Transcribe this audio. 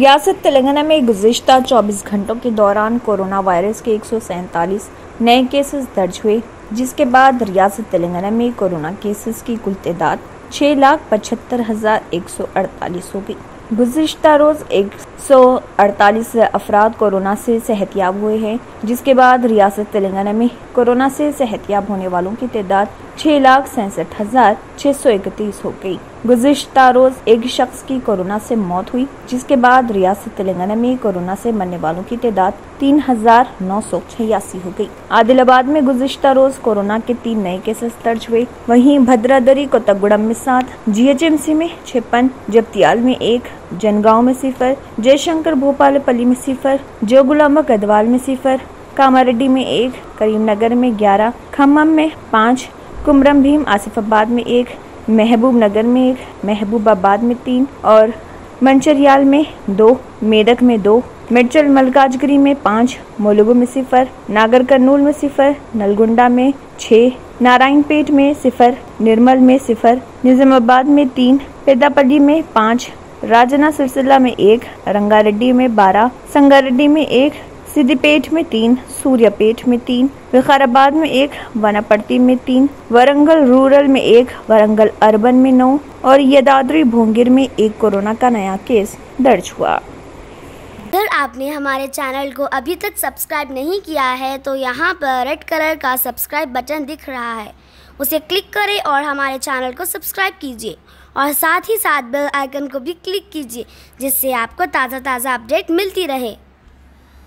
रियासत तेलंगाना में गुजशत 24 घंटों के दौरान कोरोना वायरस के एक नए केसेस दर्ज हुए, जिसके बाद रियासत तेलंगाना में कोरोना केसेस की कुल तादाद छह लाख पचहत्तर हज़ार एक सौ अड़तालीस हो गई। गुजशत रोज एक सौ अड़तालीस अफराद कोरोना से सेहतियाब हुए हैं, जिसके बाद रियासत तेलंगाना में कोरोना से सेहतियाब होने वालों की तादाद छह लाख सैंसठ हज़ार छह सौ इकतीस हो गई गुजशत रोज एक शख्स की कोरोना से मौत हुई, जिसके बाद रियासत तेलंगाना में कोरोना से मरने वालों की तादाद तीन हज़ार नौ सौ छियासी हो गई। आदिलाबाद में गुजशत रोज कोरोना के तीन नए केसेस दर्ज हुए वहीं भद्रादरी, कोतगुड़म में सात, जीएचएमसी में छप्पन, जबतियाल में एक, जनगांव में सिफर, जयशंकर भोपालपल्ली में सिफर, जोगुलामा गदवाल में सिफर, कामारेड्डी में एक, करीमनगर में ग्यारह, खम्मम में पाँच कुमरम भीम आसिफाबाद में एक, महबूब नगर में एक महबूबाबाद में तीन और मंचरियाल में दो मेदक में दो, मिर्चल मलकाजगिरी में पाँच, मोलुगु में सिफर, नागर कर्नूल में सिफर, नलगुंडा में छः नारायणपेट में सिफर, निर्मल में सिफर, निजामाबाद में तीन, पेदापल्ली में पाँच, राजना सिलसिला में एक, रंगारेड्डी में बारह, संगारेड्डी में एक सिद्दीपेट में तीन सूर्यापेट में तीन विकाराबाद में एक, वनापट्टी में तीन, वरंगल रूरल में एक, वरंगल अर्बन में नौ और यदाद्री भोंगिर में एक कोरोना का नया केस दर्ज हुआ। अगर आपने हमारे चैनल को अभी तक सब्सक्राइब नहीं किया है तो यहाँ पर रेड कलर का सब्सक्राइब बटन दिख रहा है। उसे क्लिक करें और हमारे चैनल को सब्सक्राइब कीजिए और साथ ही साथ बेल आइकन को भी क्लिक कीजिए, जिससे आपको ताज़ा ताज़ा अपडेट मिलती रहे।